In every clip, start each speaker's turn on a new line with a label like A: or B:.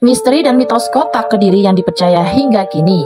A: Misteri dan mitos kota Kediri yang dipercaya hingga kini.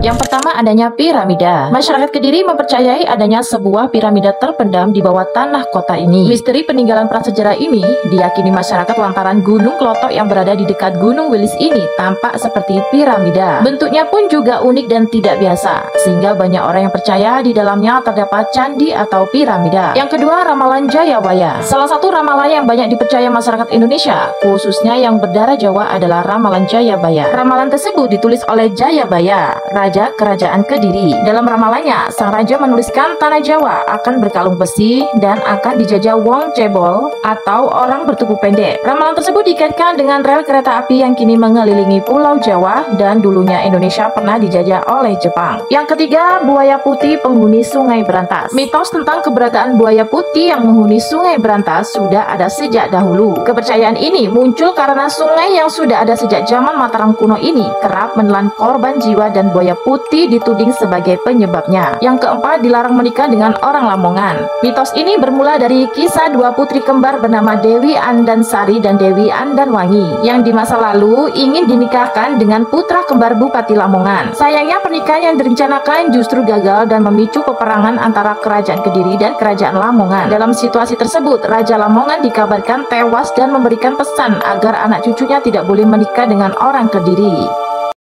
A: Yang pertama adanya piramida. Masyarakat Kediri mempercayai adanya sebuah piramida terpendam di bawah tanah kota ini. Misteri peninggalan prasejarah ini diyakini masyarakat lantaran Gunung Klotok yang berada di dekat Gunung Wilis ini tampak seperti piramida. Bentuknya pun juga unik dan tidak biasa, sehingga banyak orang yang percaya di dalamnya terdapat candi atau piramida. Yang kedua, ramalan Jayabaya. Salah satu ramalan yang banyak dipercaya masyarakat Indonesia, khususnya yang berdarah Jawa adalah ramalan Jayabaya. Ramalan tersebut ditulis oleh Jayabaya, Raja Kerajaan Kediri. Dalam ramalannya, sang raja menuliskan tanah Jawa akan berkalung besi dan akan dijajah wong cebol atau orang bertubuh pendek. Ramalan tersebut dikaitkan dengan rel kereta api yang kini mengelilingi Pulau Jawa dan dulunya Indonesia pernah dijajah oleh Jepang. Yang ketiga, buaya putih penghuni Sungai Berantas. Mitos tentang keberadaan buaya putih yang menghuni Sungai Berantas sudah ada sejak dahulu. Kepercayaan ini muncul karena sungai yang sudah ada sejak zaman Mataram kuno ini kerap menelan korban jiwa dan buaya putih dituding sebagai penyebabnya. Yang keempat, dilarang menikah dengan orang Lamongan. Mitos ini bermula dari kisah dua putri kembar bernama Dewi Andansari dan Dewi Andanwangi yang di masa lalu ingin dinikahkan dengan putra kembar Bupati Lamongan. Sayangnya pernikahan yang direncanakan justru gagal dan memicu peperangan antara Kerajaan Kediri dan Kerajaan Lamongan. Dalam situasi tersebut, Raja Lamongan dikabarkan tewas dan memberikan pesan agar anak cucunya tidak boleh menikah dengan orang Kediri.